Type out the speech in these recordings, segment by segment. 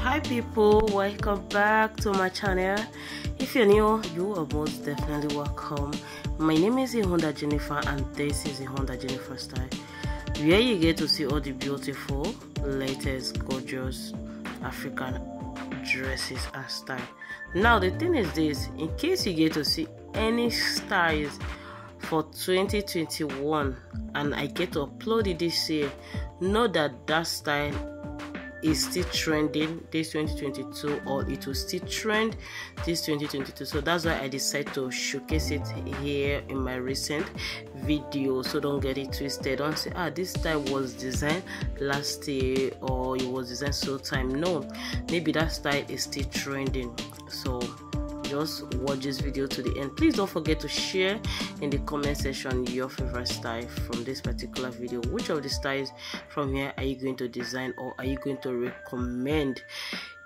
hi people. Welcome back to my channel. If you're new you are most definitely welcome. My name is Ihunda Jennifer and this is Ihunda Jennifer style. Where you get to see all the beautiful latest gorgeous African dresses and style. Now the thing is this. In case you get to see any styles for 2021 and I get to upload it this year know that that style is still trending this 2022 or it will still trend this 2022 so that's why i decided to showcase it here in my recent video. So don't get it twisted. Don't say ah this style was designed last year or it was designed so time. No maybe that style is still trending. So just watch this video to the end. Please don't forget to share in the comment section your favorite style from this particular video. Which of the styles from here are you going to design or are you going to recommend?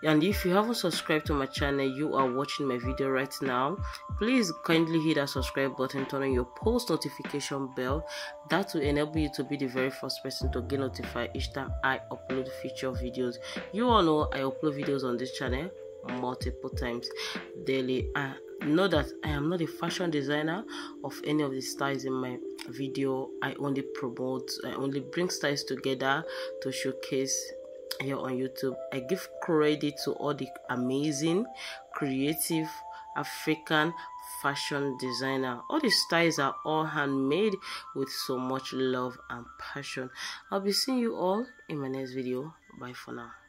And if you haven't subscribed to my channel you are watching my video right now please kindly hit that subscribe button turn on your post notification bell. That will enable you to be the very first person to get notified each time i upload feature videos. You all know i upload videos on this channel multiple times daily. I know that I am not a fashion designer of any of the styles in my video. I only promote, I only bring styles together to showcase here on YouTube. I give credit to all the amazing, creative African fashion designer. All the styles are all handmade with so much love and passion. I'll be seeing you all in my next video. Bye for now.